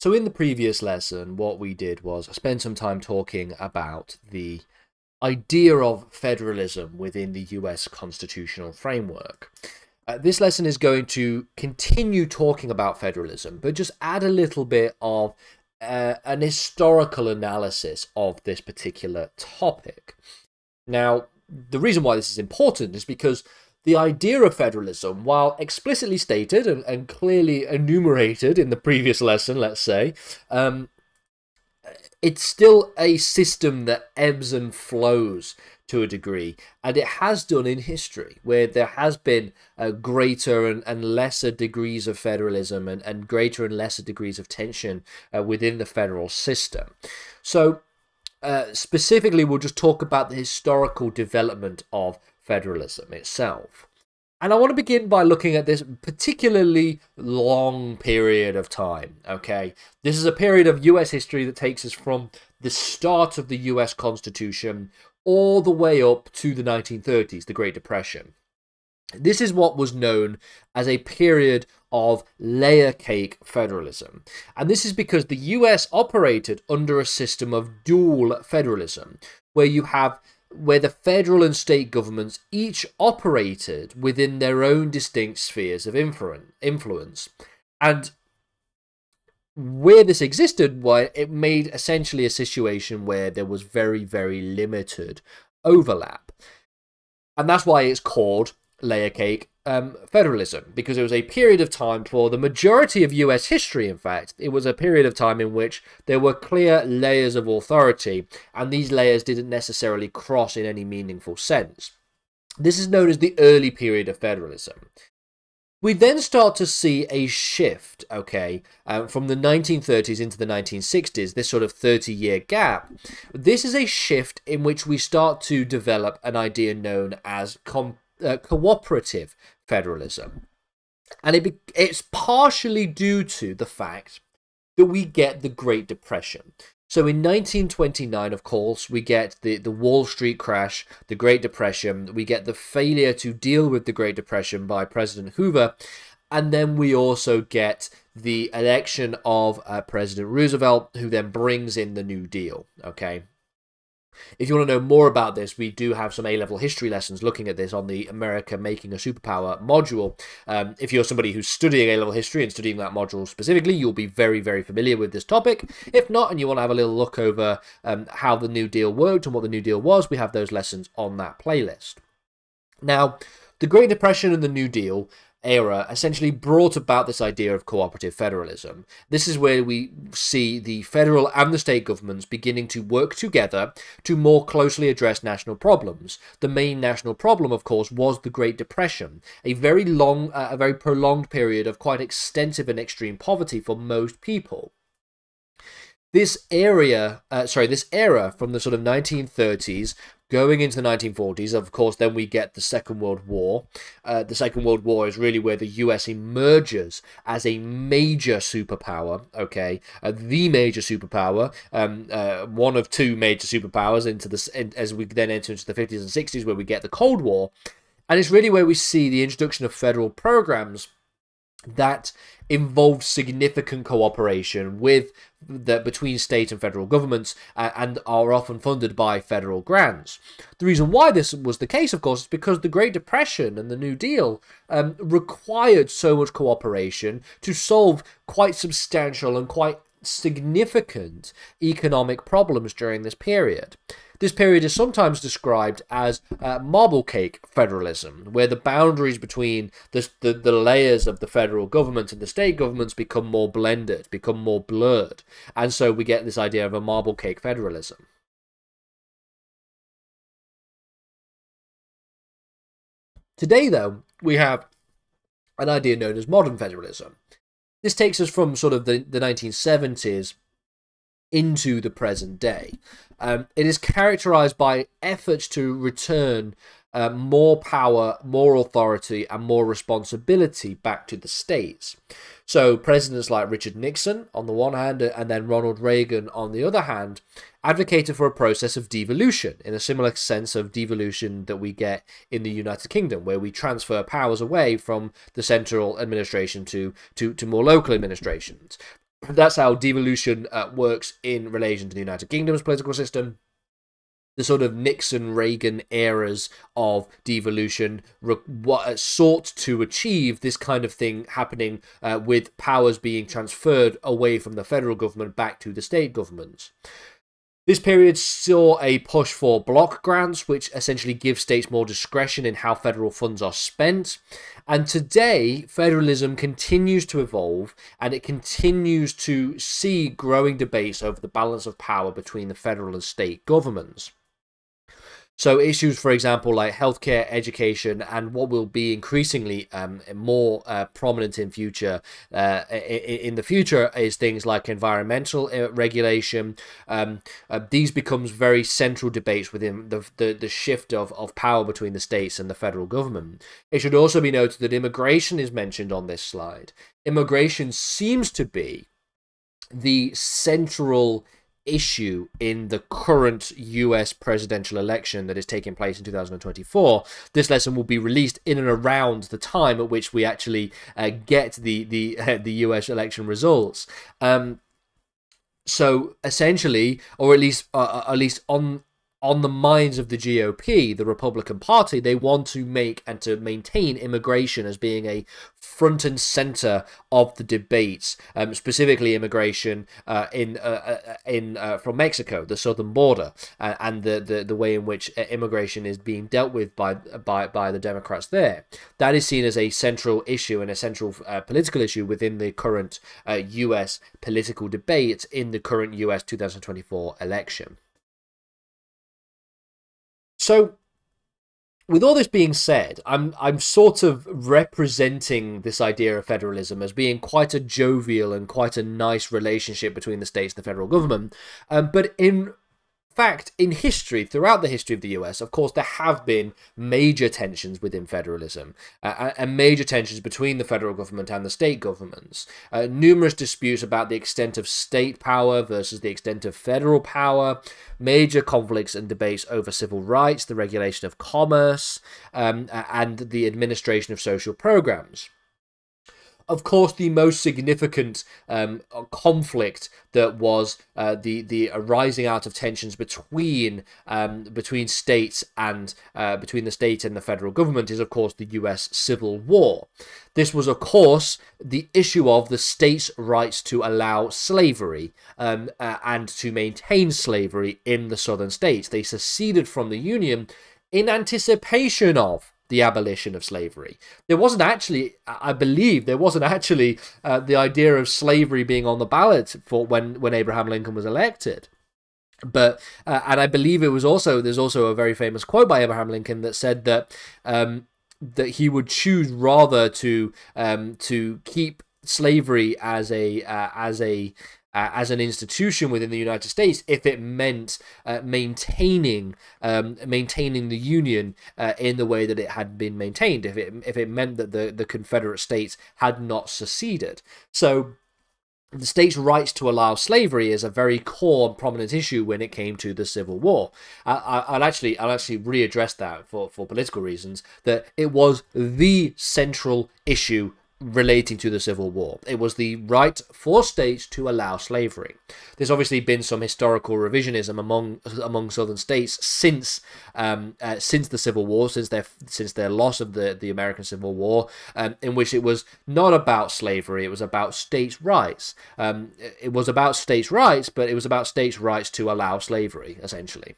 So, in the previous lesson, what we did was spend some time talking about the idea of federalism within the US constitutional framework. Uh, this lesson is going to continue talking about federalism, but just add a little bit of uh, an historical analysis of this particular topic. Now, the reason why this is important is because the idea of federalism, while explicitly stated and, and clearly enumerated in the previous lesson, let's say, um, it's still a system that ebbs and flows to a degree, and it has done in history, where there has been uh, greater and, and lesser degrees of federalism and, and greater and lesser degrees of tension uh, within the federal system. So, uh, specifically, we'll just talk about the historical development of federalism itself. And I want to begin by looking at this particularly long period of time. Okay, this is a period of US history that takes us from the start of the US Constitution all the way up to the 1930s, the Great Depression. This is what was known as a period of layer cake federalism. And this is because the US operated under a system of dual federalism, where you have where the federal and state governments each operated within their own distinct spheres of influence. And where this existed, why it made essentially a situation where there was very, very limited overlap. And that's why it's called layer cake um, federalism, because it was a period of time for the majority of US history, in fact, it was a period of time in which there were clear layers of authority, and these layers didn't necessarily cross in any meaningful sense. This is known as the early period of federalism. We then start to see a shift, okay, um, from the 1930s into the 1960s, this sort of 30 year gap. This is a shift in which we start to develop an idea known as com- uh, cooperative federalism. And it it's partially due to the fact that we get the Great Depression. So in 1929, of course, we get the, the Wall Street crash, the Great Depression, we get the failure to deal with the Great Depression by President Hoover, and then we also get the election of uh, President Roosevelt, who then brings in the New Deal. Okay, if you want to know more about this, we do have some A level history lessons looking at this on the America Making a Superpower module. Um, if you're somebody who's studying A level history and studying that module specifically, you'll be very, very familiar with this topic. If not, and you want to have a little look over um, how the New Deal worked and what the New Deal was, we have those lessons on that playlist. Now, the Great Depression and the New Deal era essentially brought about this idea of cooperative federalism. This is where we see the federal and the state governments beginning to work together to more closely address national problems. The main national problem, of course, was the Great Depression, a very long, uh, a very prolonged period of quite extensive and extreme poverty for most people this area, uh, sorry, this era from the sort of 1930s Going into the 1940s, of course, then we get the Second World War. Uh, the Second World War is really where the US emerges as a major superpower, okay? Uh, the major superpower, um, uh, one of two major superpowers into the, in, as we then enter into the 50s and 60s, where we get the Cold War. And it's really where we see the introduction of federal programs that involved significant cooperation with the between state and federal governments uh, and are often funded by federal grants. The reason why this was the case, of course, is because the Great Depression and the New Deal um, required so much cooperation to solve quite substantial and quite significant economic problems during this period. This period is sometimes described as uh, marble cake federalism, where the boundaries between the, the, the layers of the federal government and the state governments become more blended, become more blurred. And so we get this idea of a marble cake federalism. Today, though, we have an idea known as modern federalism. This takes us from sort of the, the 1970s into the present day. Um, it is characterized by efforts to return uh, more power, more authority, and more responsibility back to the states. So, presidents like Richard Nixon, on the one hand, and then Ronald Reagan, on the other hand, advocated for a process of devolution in a similar sense of devolution that we get in the United Kingdom, where we transfer powers away from the central administration to, to, to more local administrations. That's how devolution uh, works in relation to the United Kingdom's political system the sort of Nixon Reagan eras of devolution what uh, sought to achieve this kind of thing happening uh, with powers being transferred away from the federal government back to the state governments. This period saw a push for block grants, which essentially give states more discretion in how federal funds are spent. And today, federalism continues to evolve and it continues to see growing debates over the balance of power between the federal and state governments. So issues, for example, like healthcare, education, and what will be increasingly um, more uh, prominent in future uh, in the future is things like environmental uh, regulation. Um, uh, these becomes very central debates within the, the the shift of, of power between the states and the federal government. It should also be noted that immigration is mentioned on this slide. Immigration seems to be the central issue in the current US presidential election that is taking place in 2024. This lesson will be released in and around the time at which we actually uh, get the the uh, the US election results. Um, so essentially, or at least uh, uh at least on on the minds of the GOP, the Republican Party, they want to make and to maintain immigration as being a front and center of the debates, um, specifically immigration uh, in uh, uh in uh, from Mexico, the southern border, uh, and the, the the way in which uh, immigration is being dealt with by by by the Democrats there. That is seen as a central issue and a central political issue within the current U.S. political debate in the current U.S. 2024 election. So, with all this being said, I'm I'm sort of representing this idea of federalism as being quite a jovial and quite a nice relationship between the states and the federal government. Um, but in fact, in history, throughout the history of the US, of course, there have been major tensions within federalism uh, and major tensions between the federal government and the state governments. Uh, numerous disputes about the extent of state power versus the extent of federal power, major conflicts and debates over civil rights, the regulation of commerce, um, and the administration of social programs of course, the most significant um, conflict that was uh, the the arising out of tensions between um, between states and uh, between the state and the federal government is, of course, the U.S. Civil War. This was, of course, the issue of the states' rights to allow slavery um, uh, and to maintain slavery in the southern states. They seceded from the Union in anticipation of the abolition of slavery. There wasn't actually, I believe, there wasn't actually uh, the idea of slavery being on the ballot for when when Abraham Lincoln was elected. But uh, and I believe it was also there's also a very famous quote by Abraham Lincoln that said that um, that he would choose rather to um, to keep slavery as a uh, as a uh, as an institution within the United States if it meant uh, maintaining um, maintaining the Union uh, in the way that it had been maintained. If it if it meant that the the Confederate States had not seceded, so. The states' rights to allow slavery is a very core and prominent issue when it came to the Civil War. I, will actually, I'll actually readdress that for, for political reasons. That it was the central issue relating to the Civil War. It was the right for states to allow slavery. There's obviously been some historical revisionism among among southern states since um, uh, since the Civil War, since their since their loss of the the American Civil War, um, in which it was not about slavery, it was about states' rights. Um, it was about states' rights, but it was about states' rights to allow slavery, essentially.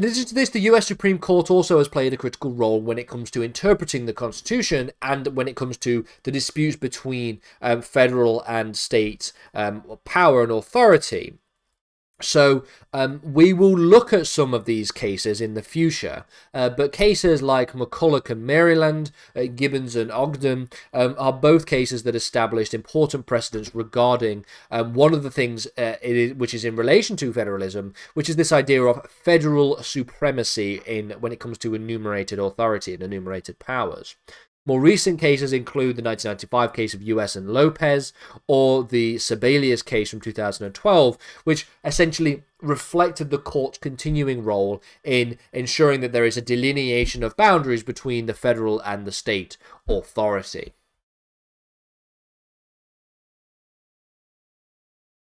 In addition to this, the US Supreme Court also has played a critical role when it comes to interpreting the Constitution and when it comes to the disputes between um, federal and state um, power and authority. So um, we will look at some of these cases in the future, uh, but cases like McCulloch and Maryland, uh, Gibbons and Ogden um, are both cases that established important precedents regarding um, one of the things uh, which is in relation to federalism, which is this idea of federal supremacy in when it comes to enumerated authority and enumerated powers. More recent cases include the 1995 case of US and Lopez or the Sebelius case from 2012, which essentially reflected the court's continuing role in ensuring that there is a delineation of boundaries between the federal and the state authority.